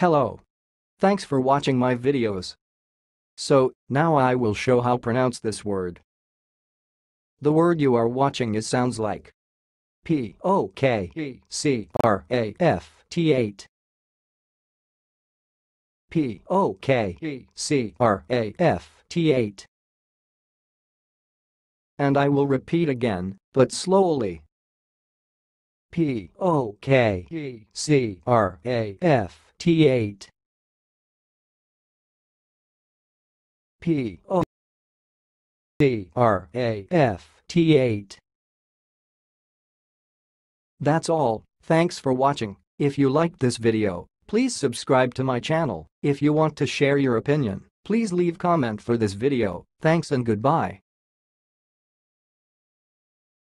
Hello. Thanks for watching my videos. So, now I will show how pronounce this word. The word you are watching is sounds like P-O-K-E-C-R-A-F-T-8 P-O-K-E-C-R-A-F-T-8 And I will repeat again, but slowly. P-O-K-E-C-R-A-F T8 P O C R A F T8 That's all, thanks for watching. If you liked this video, please subscribe to my channel. If you want to share your opinion, please leave comment for this video. Thanks and goodbye.